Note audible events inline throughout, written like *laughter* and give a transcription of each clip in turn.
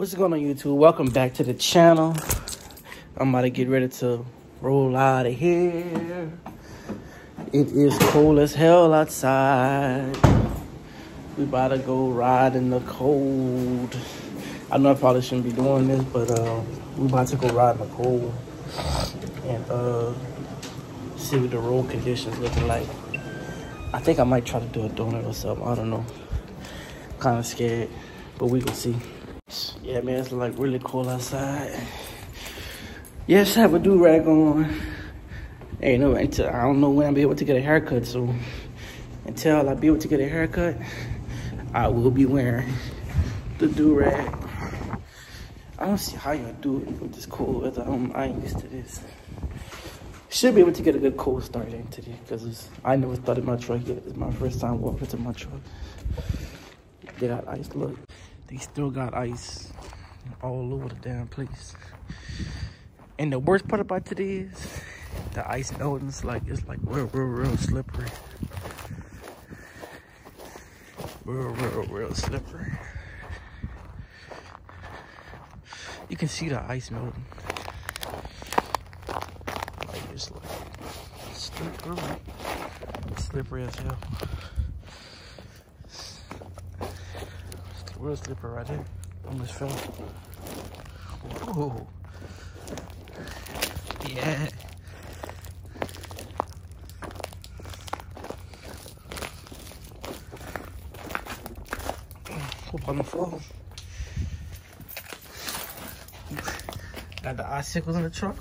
What's going on YouTube? Welcome back to the channel. I'm about to get ready to roll out of here. It is cold as hell outside. We about to go ride in the cold. I know I probably shouldn't be doing this, but uh, we about to go ride in the cold and uh, see what the road conditions looking like. I think I might try to do a donut or something. I don't know. Kind of scared, but we can see. Yeah, man, it's like really cold outside. Yes, I have a do rag on. Hey, no, until I don't know when I'll be able to get a haircut. So until I be able to get a haircut, I will be wearing the do rag. I don't see how you do it with this cold weather. I'm, I ain't used to this. Should be able to get a good cold start into this because I never started my truck yet. It's my first time walking to my truck. They got ice. Look, they still got ice all over the damn place. And the worst part about today is the ice melting. Like it's like real, real, real slippery. Real, real, real slippery. You can see the ice melting. Like it's like slippery, slippery as hell. Real slipper right there. Almost fell. Whoa. Yeah. Hope on the floor. Got the icicles in the truck.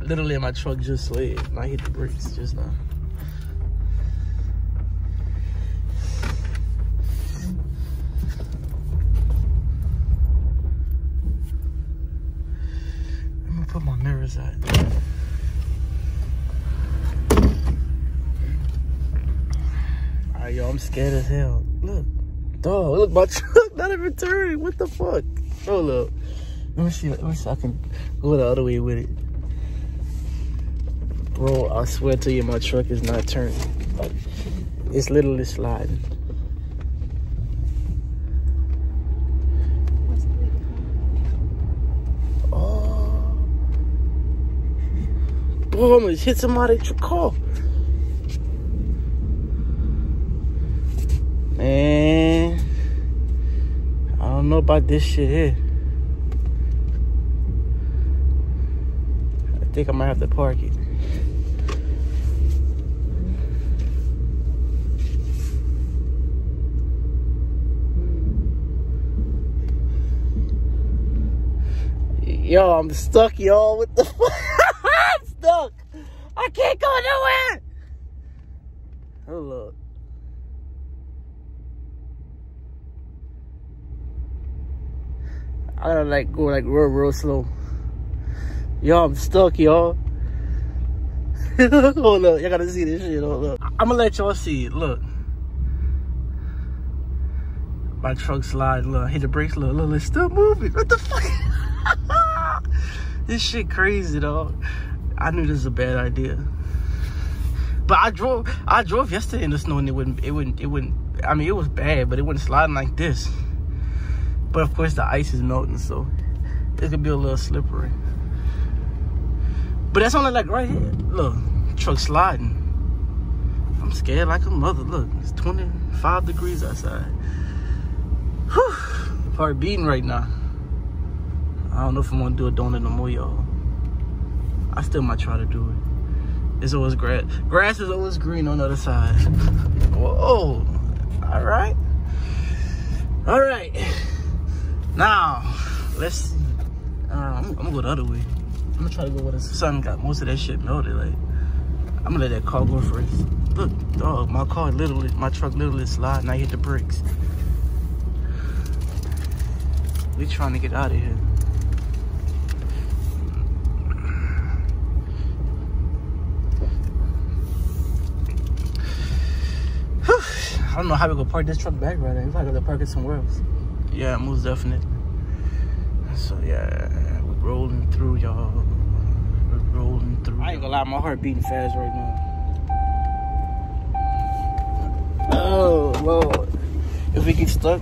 Literally my truck just slid and I hit the brakes just now. I'm gonna put my mirrors out. Alright, yo, I'm scared as hell. Look, dog, look, my *laughs* truck not even turning. What the fuck? Hold up. Let me see. Let me see. I can go the other way with it. Bro, I swear to you, my truck is not turning. It's literally sliding. Oh. Bro, I almost hit somebody car. Man, I don't know about this shit here. I think I might have to park it. Yo, I'm stuck, y'all. What the fuck? *laughs* I'm stuck. I can't go nowhere. Hold up. I gotta like go like real, real slow. Yo, I'm stuck, y'all. *laughs* Hold up, y'all gotta see this shit. Hold up. I'm gonna let y'all see it. Look. My truck slide. Look, hit the brakes. Look, look, it's still moving. What the fuck? *laughs* this shit crazy, dog. I knew this was a bad idea. But I drove, I drove yesterday in the snow and it wouldn't, it wouldn't, it wouldn't. I mean, it was bad, but it wasn't sliding like this. But of course, the ice is melting, so it could be a little slippery. But that's only like right here. Look, truck sliding. I'm scared like a mother. Look, it's 25 degrees outside. Whew. Heart beating right now. I don't know if I'm gonna do a donut no more, y'all. I still might try to do it. It's always grass. Grass is always green on the other side. Whoa. All right. All right. Now, let's see. Uh, I'm, I'm, gonna go the other way. I'm gonna try to go with his son got most of that shit melted. Like, I'm gonna let that car go first. Look, dog, my car literally, my truck literally slid and I hit the brakes. We trying to get out of here. I don't know how we gonna park this truck back right now. We probably gotta park it somewhere else. Yeah, most definitely. So yeah rolling through, y'all. We're rolling through. I ain't gonna lie, my heart beating fast right now. Oh Lord. If we get stuck,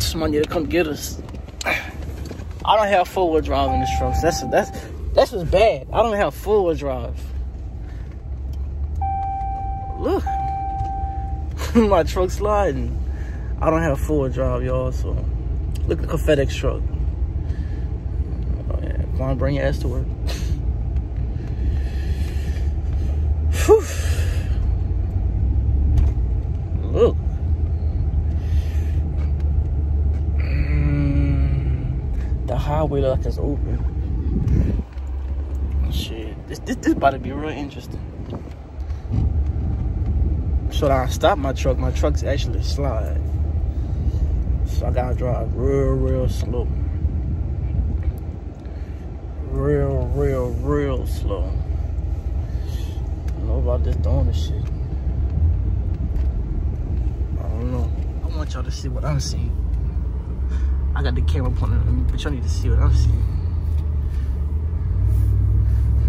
somebody to come get us. I don't have four wheel drive in this truck. So that's that's that's just bad. I don't have full wheel drive. Look, *laughs* my truck sliding. I don't have full wheel drive, y'all. So look like a FedEx truck. Come on, bring your ass to work. Whew. Look. Mm, the highway like it's open. Shit, this, this this about to be real interesting. So I stop my truck. My truck's actually slide. So I gotta drive real, real slow. Real, real, real slow. I don't know about this doing this shit. I don't know. I want y'all to see what I'm seeing. I got the camera pointing at me, but y'all need to see what I'm seeing.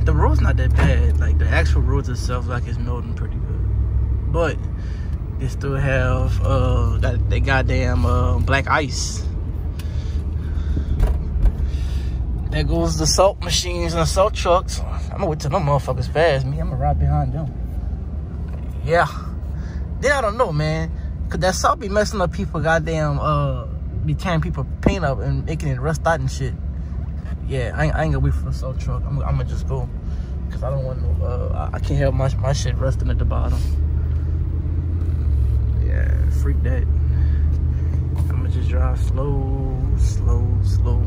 The road's not that bad. Like the actual roads itself, like it's melting pretty good. But they still have uh that they goddamn uh, black ice. There goes the salt machines and the salt trucks. I'm gonna wait till them motherfuckers pass me. I'm gonna ride behind them. Yeah. Then I don't know, man. Cause that salt be messing up people goddamn uh be tearing people paint up and making it rust out and shit. Yeah, I ain't, I ain't gonna wait for the salt truck. I'm, I'm gonna just go. Cause I don't want no uh I can't have my my shit rusting at the bottom. Yeah, freak that. I'm gonna just drive slow, slow, slow.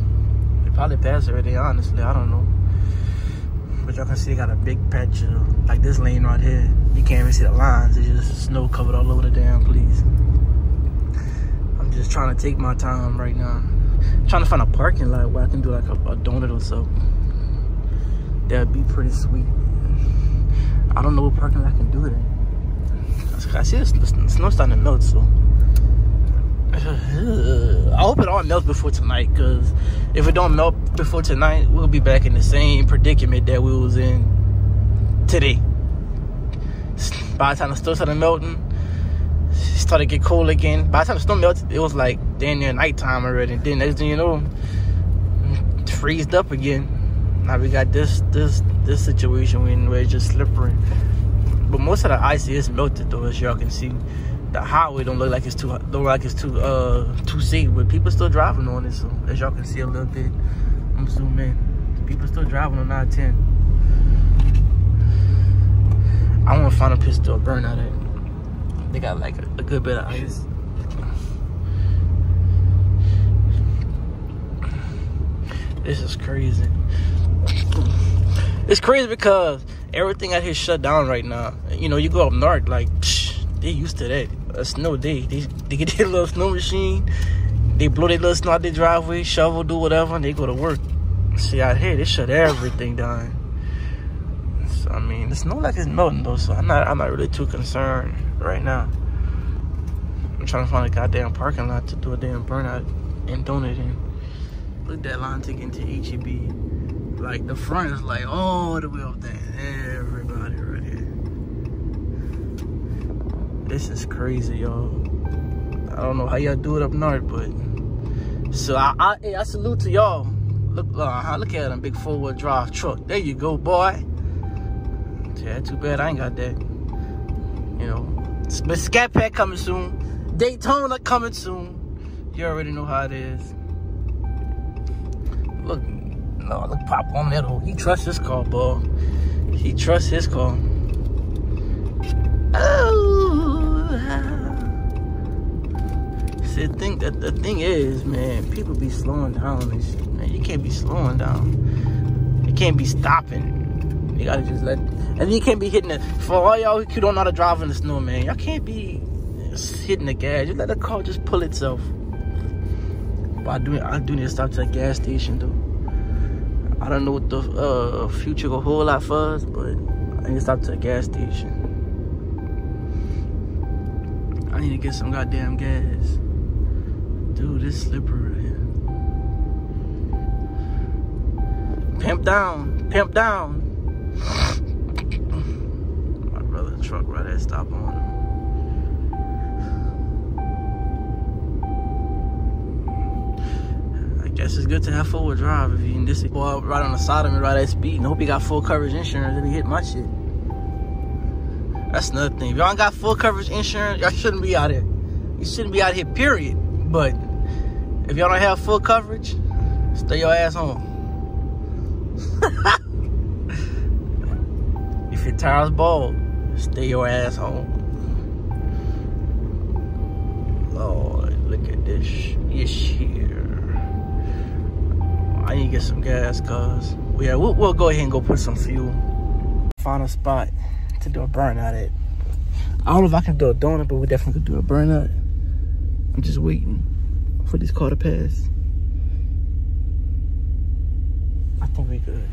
Probably passed already, honestly. I don't know. But y'all can see they got a big patch of, like this lane right here. You can't even see the lines. It's just snow covered all over the damn place. I'm just trying to take my time right now. I'm trying to find a parking lot where I can do like a, a donut or something. That'd be pretty sweet. I don't know what parking lot I can do in. I see the snow starting to melt, so. I hope it all melts before tonight, because if it don't melt before tonight, we'll be back in the same predicament that we was in today. By the time the snow started melting, it started to get cold again. By the time the snow melted, it was like damn near nighttime already. Then next thing you know, it freezed up again. Now we got this this this situation where it's just slippery. But most of the ice is melted though, as y'all can see. The highway don't look like it's too don't look like it's too uh too safe, but people still driving on it. So as y'all can see a little bit, I'm zooming in. People still driving on I-10. I want to find a pistol burn out it. They got like a, a good bit of ice. This is crazy. It's crazy because everything out here shut down right now. You know, you go up north, like psh, they used to that. A snow day. They they get *laughs* their little snow machine, they blow their little snow out their driveway, shovel, do whatever, and they go to work. See out here, they shut everything down. So I mean, the snow like it's melting though, so I'm not I'm not really too concerned right now. I'm trying to find a goddamn parking lot to do a damn burnout and donate in. Look at that line taking to HEB. Like the front is like all the way up there. Everybody right here. This is crazy, y'all. I don't know how y'all do it up north, but so I I, I salute to y'all. Look, uh, look at them big four wheel drive truck. There you go, boy. Yeah, too bad I ain't got that. You know, but Scat Pack coming soon. Daytona coming soon. You already know how it is. Look, no, look, Pop on that. hole. He trusts his car, boy. He trusts his car. Oh. See, thing, the, the thing is, man, people be slowing down and shit, man. You can't be slowing down. You can't be stopping. You gotta just let, and you can't be hitting it. For all y'all who don't know how to drive in the snow, man, y'all can't be hitting the gas. Just let the car just pull itself. But I do, I do need to stop to a gas station, though. I don't know what the uh, future will hold out for us, but I need to stop to a gas station. I need to get some goddamn gas. Dude, this slippery right here. Pimp down, pimp down. *sighs* My brother's truck right there, stop on him. I guess it's good to have four-wheel drive if you in this boy right on the side of me, right at speed. And hope you got full coverage insurance if he hit my shit. That's another thing. If y'all got full coverage insurance, y'all shouldn't be out here. You shouldn't be out here, period. But if y'all don't have full coverage, stay your ass home. *laughs* if your tires bald, stay your ass home. Lord, look at this ish here. I need to get some gas, cuz. Yeah, we'll, we'll go ahead and go put some fuel. Final spot to do a burnout at. I don't know if I can do a donut, but we definitely could do a burnout. I'm just waiting for this car to pass. I think we good.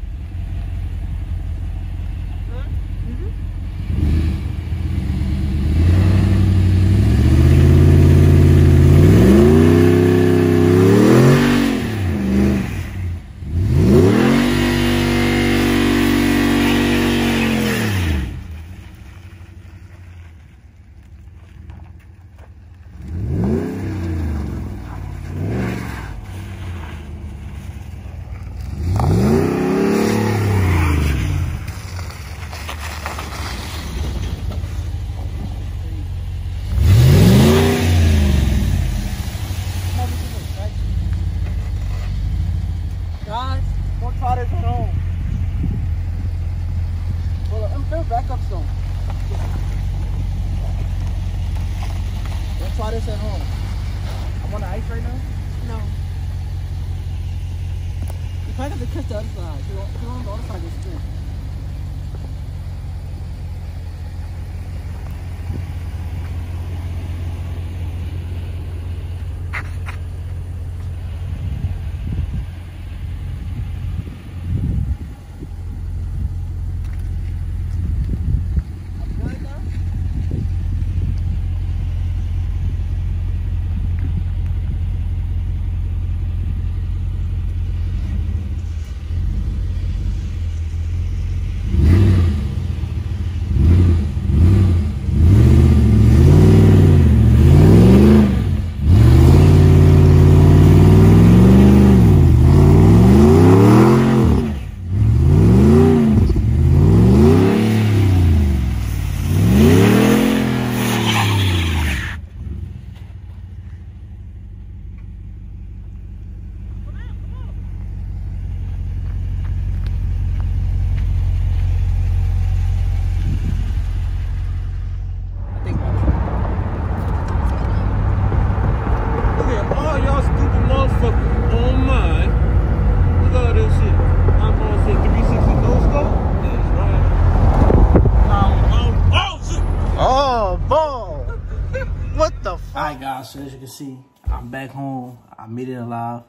So as you can see, I'm back home. I made it alive.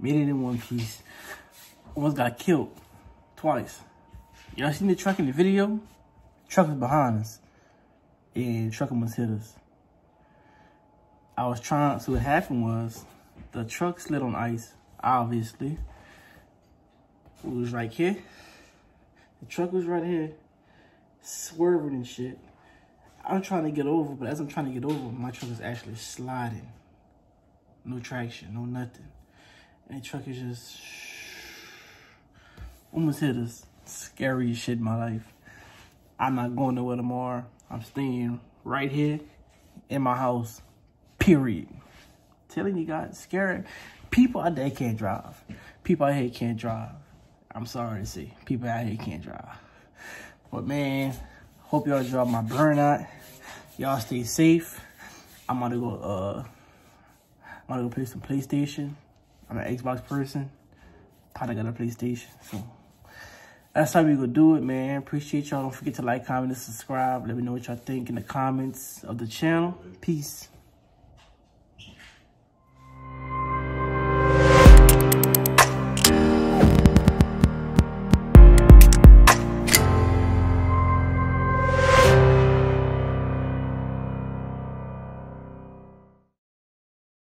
Made it in one piece. Almost got killed twice. Y'all seen the truck in the video? Truck was behind us. And truck almost hit us. I was trying, so what happened was, the truck slid on ice, obviously. It was right here. The truck was right here, swerving and shit. I'm trying to get over, but as I'm trying to get over, my truck is actually sliding. No traction, no nothing. And the truck is just almost hit us. Scariest shit in my life. I'm not going nowhere tomorrow. I'm staying right here in my house. Period. Telling you guys, scary. People out there can't drive. People out here can't drive. I'm sorry to say. People out here can't drive. But man, hope y'all enjoy my burnout. Y'all stay safe. I'm gonna go uh I'm gonna go play some PlayStation. I'm an Xbox person. Probably got a PlayStation. So that's how we gonna do it, man. Appreciate y'all. Don't forget to like, comment, and subscribe. Let me know what y'all think in the comments of the channel. Peace.